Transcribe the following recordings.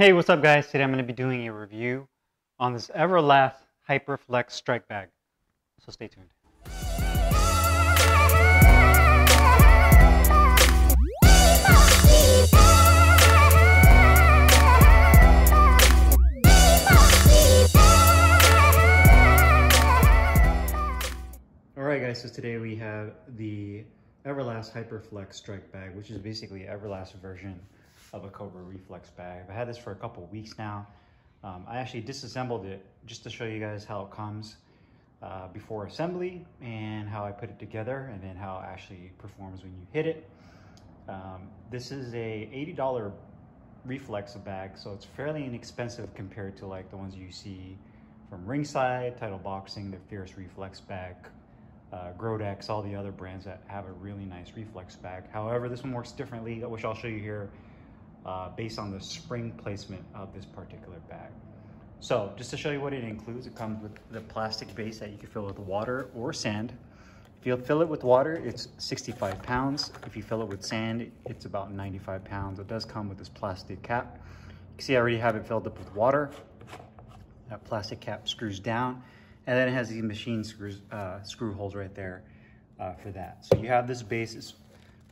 Hey, what's up guys? Today I'm going to be doing a review on this Everlast Hyperflex strike bag. So stay tuned. Alright guys, so today we have the Everlast Hyperflex strike bag, which is basically Everlast version of a Cobra Reflex bag. I've had this for a couple weeks now. Um, I actually disassembled it just to show you guys how it comes uh, before assembly and how I put it together and then how it actually performs when you hit it. Um, this is a $80 reflex bag, so it's fairly inexpensive compared to like the ones you see from Ringside, Title Boxing, the Fierce Reflex bag, uh, Grodex, all the other brands that have a really nice reflex bag. However, this one works differently, which I'll show you here uh, based on the spring placement of this particular bag. So just to show you what it includes, it comes with the plastic base that you can fill with water or sand. If you fill it with water, it's 65 pounds. If you fill it with sand, it's about 95 pounds. It does come with this plastic cap. You can see I already have it filled up with water. That plastic cap screws down, and then it has these machine screws, uh, screw holes right there uh, for that. So you have this base, it's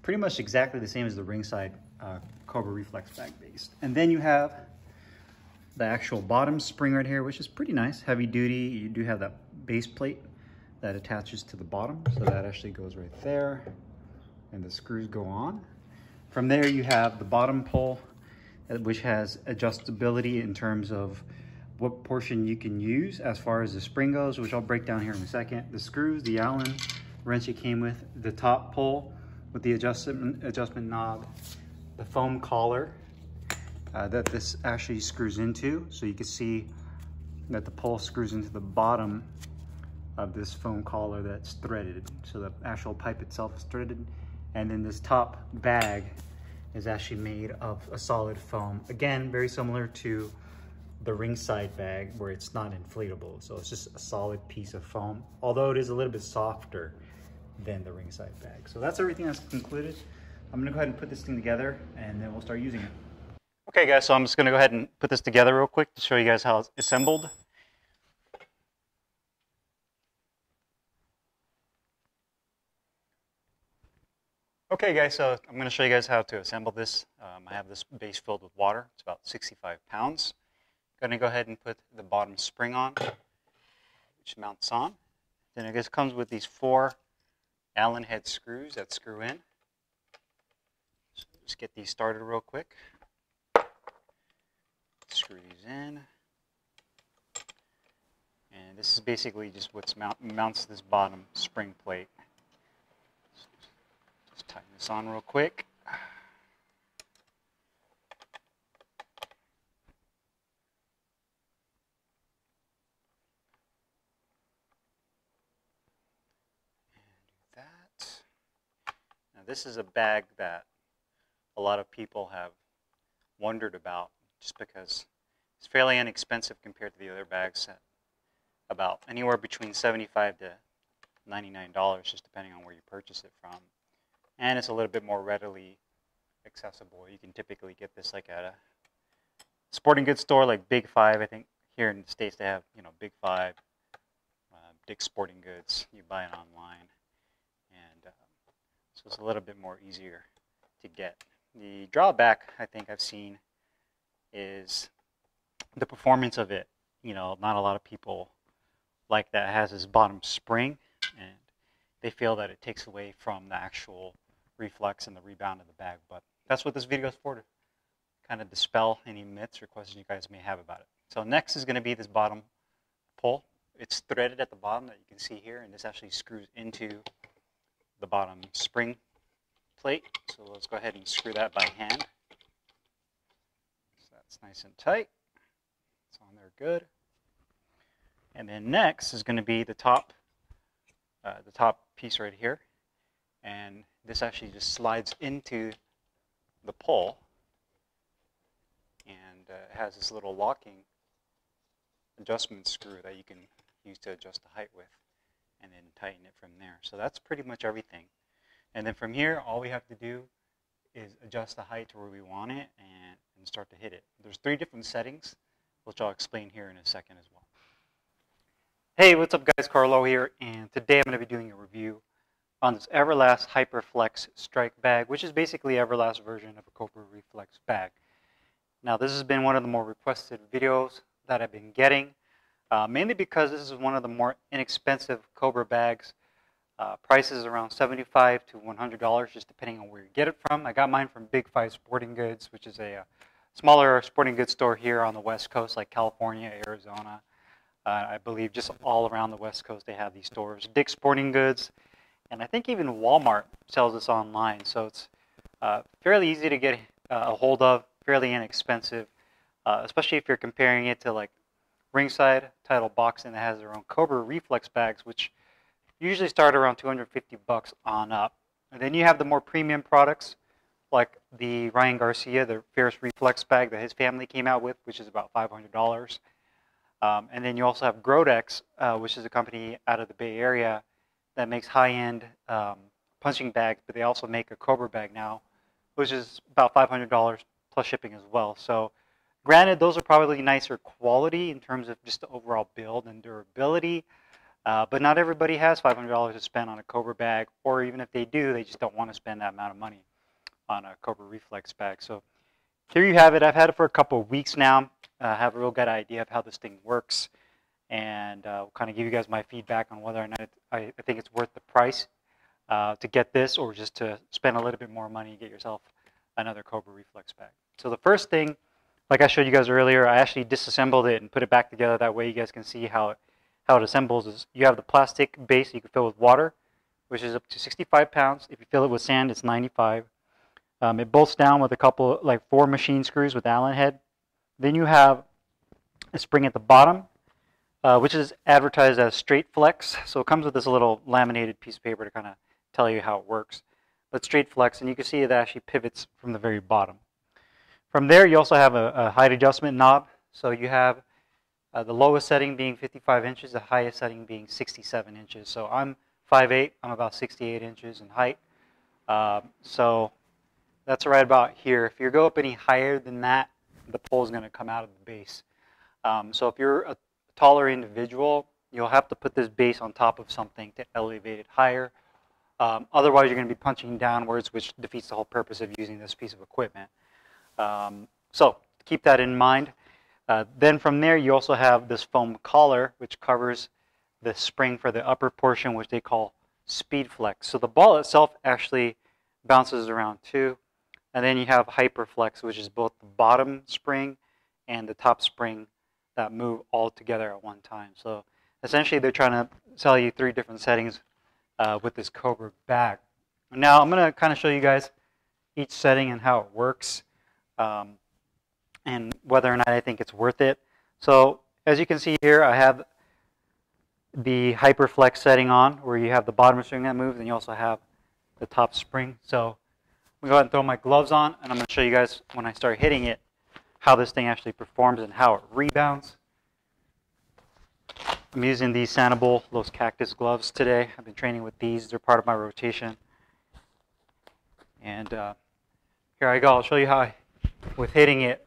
pretty much exactly the same as the ringside uh, Cobra Reflex bag based. And then you have the actual bottom spring right here, which is pretty nice, heavy duty. You do have that base plate that attaches to the bottom. So that actually goes right there and the screws go on. From there you have the bottom pole, uh, which has adjustability in terms of what portion you can use as far as the spring goes, which I'll break down here in a second. The screws, the Allen wrench it came with, the top pole with the adjustment, adjustment knob, the foam collar uh, that this actually screws into. So you can see that the pole screws into the bottom of this foam collar that's threaded. So the actual pipe itself is threaded. And then this top bag is actually made of a solid foam. Again, very similar to the ringside bag where it's not inflatable. So it's just a solid piece of foam, although it is a little bit softer than the ringside bag. So that's everything that's concluded. I'm gonna go ahead and put this thing together and then we'll start using it. Okay guys, so I'm just gonna go ahead and put this together real quick to show you guys how it's assembled. Okay guys, so I'm gonna show you guys how to assemble this. Um, I have this base filled with water. It's about 65 pounds. Gonna go ahead and put the bottom spring on, which mounts on. Then it just comes with these four Allen head screws that screw in. Just get these started real quick. Screw these in. And this is basically just what mount, mounts this bottom spring plate. Just tighten this on real quick. And do that. Now this is a bag that a lot of people have wondered about just because it's fairly inexpensive compared to the other bags at about anywhere between 75 to $99 just depending on where you purchase it from. And it's a little bit more readily accessible. You can typically get this like at a sporting goods store like big five. I think here in the states they have you know big five uh, dick's sporting goods. You buy it online And so it's a little bit more easier to get. The drawback I think I've seen is the performance of it. You know, not a lot of people like that has this bottom spring and they feel that it takes away from the actual reflex and the rebound of the bag. But that's what this video is for, to kind of dispel any myths or questions you guys may have about it. So next is going to be this bottom pull. It's threaded at the bottom that you can see here, and this actually screws into the bottom spring plate. So let's go ahead and screw that by hand. So that's nice and tight. It's on there good. And then next is going to be the top, uh, the top piece right here. And this actually just slides into the pole and uh, has this little locking adjustment screw that you can use to adjust the height with and then tighten it from there. So that's pretty much everything. And then from here, all we have to do is adjust the height to where we want it and, and start to hit it. There's three different settings, which I'll explain here in a second as well. Hey, what's up guys, Carlo here, and today I'm going to be doing a review on this Everlast Hyperflex Strike Bag, which is basically Everlast version of a Cobra Reflex bag. Now this has been one of the more requested videos that I've been getting, uh, mainly because this is one of the more inexpensive Cobra bags uh, prices around 75 to $100, just depending on where you get it from. I got mine from Big Five Sporting Goods, which is a, uh, smaller sporting goods store here on the West Coast, like California, Arizona. Uh, I believe just all around the West Coast they have these stores. Dick's Sporting Goods, and I think even Walmart sells this online. So it's uh, fairly easy to get uh, a hold of, fairly inexpensive, especially if you're comparing it to like Ringside Title Boxing that has their own Cobra Reflex bags, which usually start around 250 bucks on up. And then you have the more premium products like the Ryan Garcia, the Fierce Reflex bag that his family came out with, which is about $500. Um, and then you also have Grodex, uh, which is a company out of the Bay Area that makes high-end um, punching bags, but they also make a Cobra bag now, which is about $500 plus shipping as well. So granted, those are probably nicer quality in terms of just the overall build and durability. Uh, but not everybody has $500 to spend on a Cobra bag, or even if they do, they just don't want to spend that amount of money on a Cobra Reflex bag. So here you have it. I've had it for a couple of weeks now. I uh, have a real good idea of how this thing works, and uh, will kind of give you guys my feedback on whether or not it, I, I, think it's worth the price uh, to get this, or just to spend a little bit more money and get yourself another Cobra Reflex bag. So the first thing, like I showed you guys earlier, I actually disassembled it and put it back together. That way you guys can see how it how it assembles is you have the plastic base you can fill with water, which is up to 65 pounds. If you fill it with sand, it's 95. Um, it bolts down with a couple, like four machine screws with Allen head. Then you have a spring at the bottom, uh, which is advertised as straight flex. So it comes with this little laminated piece of paper to kind of tell you how it works. But straight flex, and you can see it actually pivots from the very bottom. From there, you also have a, a height adjustment knob. So you have uh, the lowest setting being 55 inches, the highest setting being 67 inches. So I'm 5'8", I'm about 68 inches in height. Uh, so that's right about here. If you go up any higher than that, the pole is going to come out of the base. Um, so if you're a taller individual, you'll have to put this base on top of something to elevate it higher. Um, otherwise, you're going to be punching downwards, which defeats the whole purpose of using this piece of equipment. Um, so keep that in mind. Uh, then from there, you also have this foam collar, which covers the spring for the upper portion, which they call speed flex. So the ball itself actually bounces around too. And then you have hyperflex, which is both the bottom spring and the top spring that move all together at one time. So essentially, they're trying to sell you three different settings uh, with this Cobra bag. Now, I'm going to kind of show you guys each setting and how it works. Um, and whether or not I think it's worth it. So as you can see here, I have the Hyperflex setting on where you have the bottom spring that moves and you also have the top spring. So I'm going to go ahead and throw my gloves on and I'm going to show you guys when I start hitting it how this thing actually performs and how it rebounds. I'm using these Sanibel Los Cactus gloves today. I've been training with these. They're part of my rotation. And uh, here I go. I'll show you how I, with hitting it,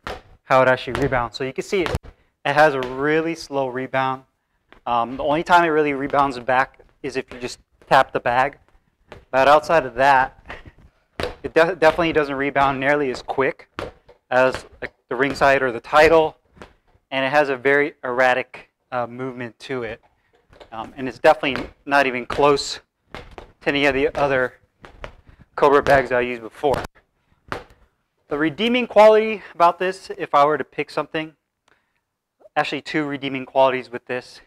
how it actually rebounds. So you can see it, it has a really slow rebound. Um, the only time it really rebounds back is if you just tap the bag. But outside of that, it de definitely doesn't rebound nearly as quick as like, the ringside or the title. And it has a very erratic uh, movement to it. Um, and it's definitely not even close to any of the other Cobra bags I used before. The redeeming quality about this, if I were to pick something, actually two redeeming qualities with this,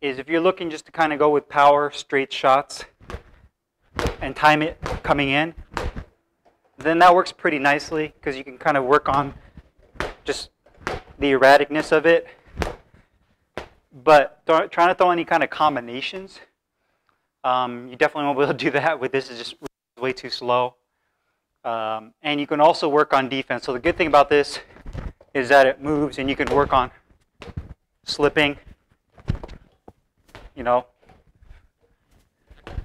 is if you're looking just to kind of go with power, straight shots, and time it coming in, then that works pretty nicely because you can kind of work on just the erraticness of it. But trying to throw any kind of combinations, um, you definitely won't be able to do that with this. It's just way too slow. Um, and you can also work on defense. So the good thing about this is that it moves and you can work on slipping, you know,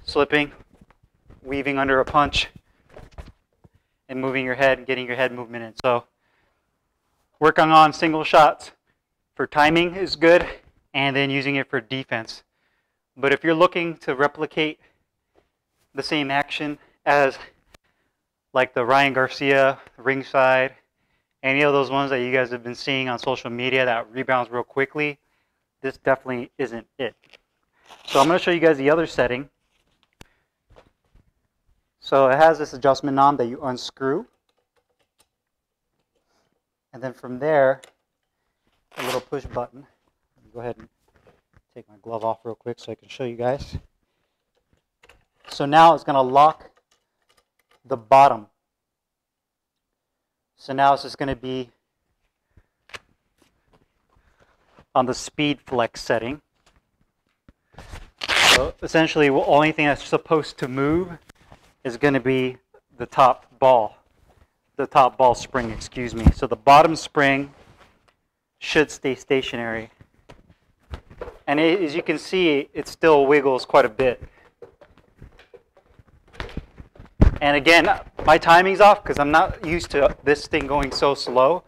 slipping, weaving under a punch, and moving your head and getting your head movement in. So working on single shots for timing is good, and then using it for defense. But if you're looking to replicate the same action as like the Ryan Garcia ringside, any of those ones that you guys have been seeing on social media that rebounds real quickly, this definitely isn't it. So I'm going to show you guys the other setting. So it has this adjustment knob that you unscrew. And then from there, a little push button. Go ahead and take my glove off real quick so I can show you guys. So now it's going to lock the bottom. So now it's just going to be on the speed flex setting. So essentially, the only thing that's supposed to move is going to be the top ball, the top ball spring, excuse me. So the bottom spring should stay stationary. And as you can see, it still wiggles quite a bit. And again, my timing's off because I'm not used to this thing going so slow.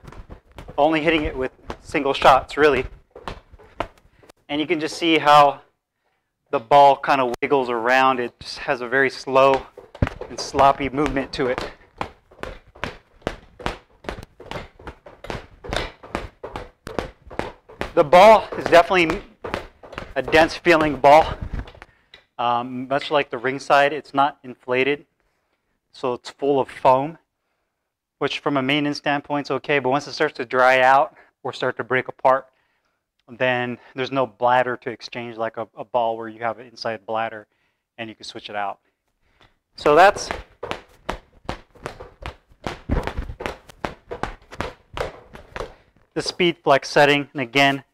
Only hitting it with single shots, really. And you can just see how the ball kind of wiggles around. It just has a very slow and sloppy movement to it. The ball is definitely a dense feeling ball. Um, much like the ringside, it's not inflated, so it's full of foam, which from a maintenance standpoint is okay, but once it starts to dry out or start to break apart, then there's no bladder to exchange like a, a ball where you have an inside bladder and you can switch it out. So that's the speed flex setting. And again,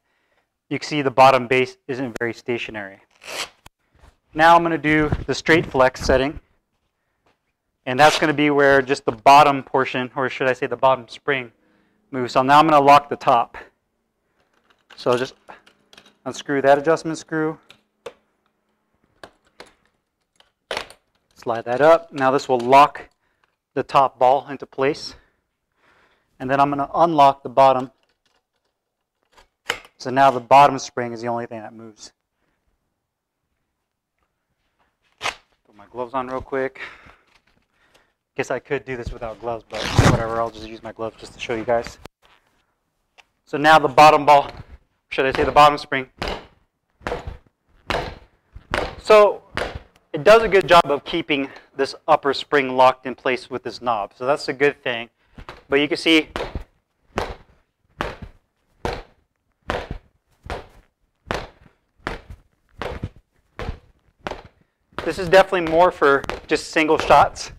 you can see the bottom base isn't very stationary. Now I'm going to do the straight flex setting. And that's going to be where just the bottom portion, or should I say the bottom spring, moves. So now I'm going to lock the top. So just unscrew that adjustment screw. Slide that up. Now this will lock the top ball into place. And then I'm going to unlock the bottom. So now the bottom spring is the only thing that moves. Put my gloves on real quick. Guess I could do this without gloves, but whatever, I'll just use my gloves just to show you guys. So now the bottom ball should I say the bottom spring. So it does a good job of keeping this upper spring locked in place with this knob. So that's a good thing. But you can see this is definitely more for just single shots.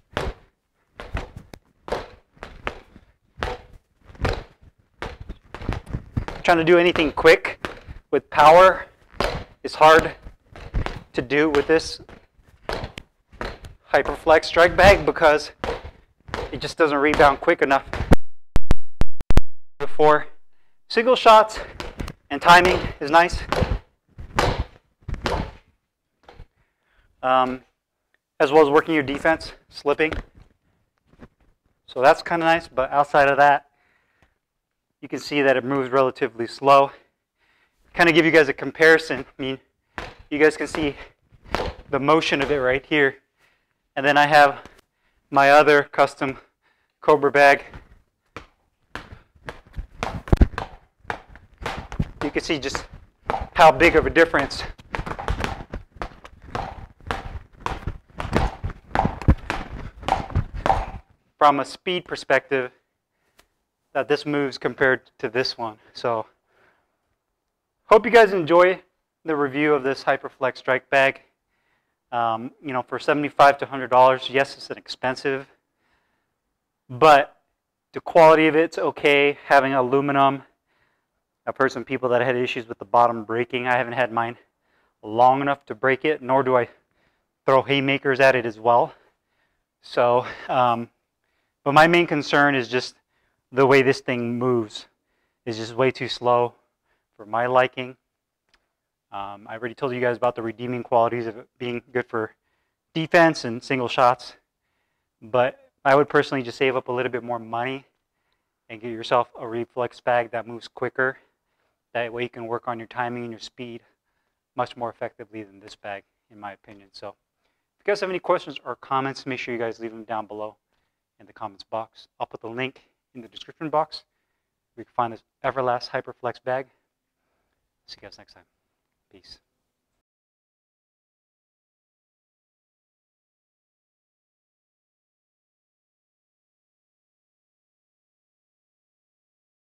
Trying to do anything quick with power is hard to do with this Hyperflex strike bag because it just doesn't rebound quick enough. Before single shots and timing is nice. Um, as well as working your defense, slipping. So that's kind of nice, but outside of that, you can see that it moves relatively slow. Kind of give you guys a comparison. I mean, you guys can see the motion of it right here. And then I have my other custom Cobra bag. You can see just how big of a difference from a speed perspective that this moves compared to this one. So hope you guys enjoy the review of this Hyperflex strike bag. Um, you know, for 75 to $100, yes, it's an expensive, but the quality of it's okay. Having aluminum, I've heard some people that had issues with the bottom breaking. I haven't had mine long enough to break it, nor do I throw haymakers at it as well. So, um, but my main concern is just the way this thing moves is just way too slow for my liking. Um, I already told you guys about the redeeming qualities of it being good for defense and single shots, but I would personally just save up a little bit more money and get yourself a reflex bag that moves quicker. That way you can work on your timing and your speed much more effectively than this bag, in my opinion. So if you guys have any questions or comments, make sure you guys leave them down below in the comments box. I'll put the link in the description box. We can find this Everlast Hyperflex bag. See you guys next time. Peace.